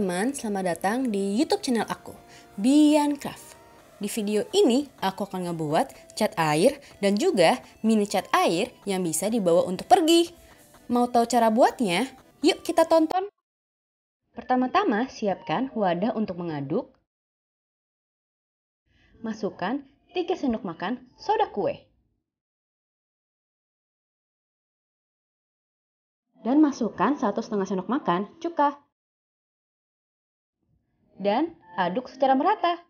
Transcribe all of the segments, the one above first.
teman-teman, selamat datang di YouTube channel aku, Bian Craft. Di video ini, aku akan ngebuat cat air dan juga mini cat air yang bisa dibawa untuk pergi. Mau tahu cara buatnya? Yuk kita tonton. Pertama-tama, siapkan wadah untuk mengaduk. Masukkan 3 sendok makan soda kue. Dan masukkan 1 setengah sendok makan cuka dan aduk secara merata.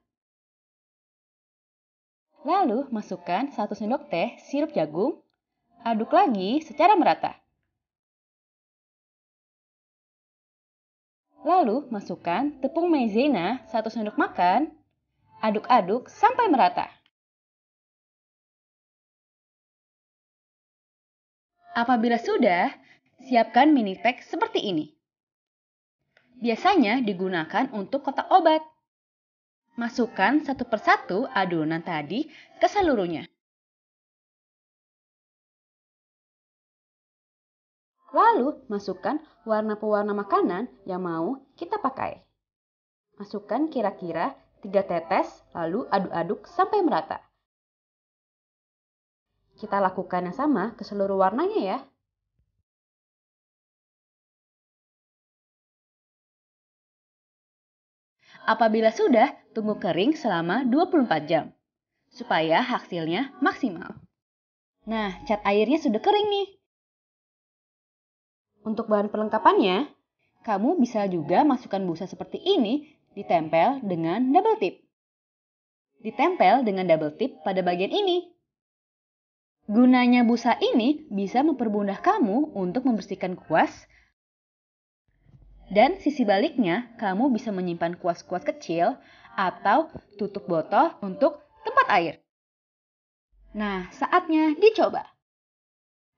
Lalu masukkan 1 sendok teh sirup jagung, aduk lagi secara merata. Lalu masukkan tepung maizena 1 sendok makan, aduk-aduk sampai merata. Apabila sudah, siapkan mini pack seperti ini biasanya digunakan untuk kotak obat. Masukkan satu persatu adonan tadi ke seluruhnya. Lalu, masukkan warna pewarna makanan yang mau kita pakai. Masukkan kira-kira 3 tetes, lalu aduk-aduk sampai merata. Kita lakukan yang sama ke seluruh warnanya ya. Apabila sudah, tunggu kering selama 24 jam supaya hasilnya maksimal. Nah, cat airnya sudah kering nih. Untuk bahan perlengkapannya, kamu bisa juga masukkan busa seperti ini ditempel dengan double tip. Ditempel dengan double tip pada bagian ini. Gunanya busa ini bisa mempermudah kamu untuk membersihkan kuas dan sisi baliknya, kamu bisa menyimpan kuas-kuas kecil atau tutup botol untuk tempat air. Nah, saatnya dicoba.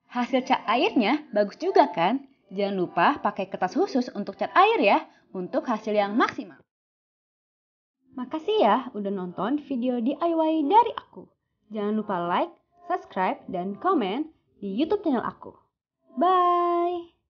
Hasil cat airnya bagus juga kan? Jangan lupa pakai kertas khusus untuk cat air ya, untuk hasil yang maksimal. Makasih ya udah nonton video DIY dari aku. Jangan lupa like, subscribe, dan komen di YouTube channel aku. Bye!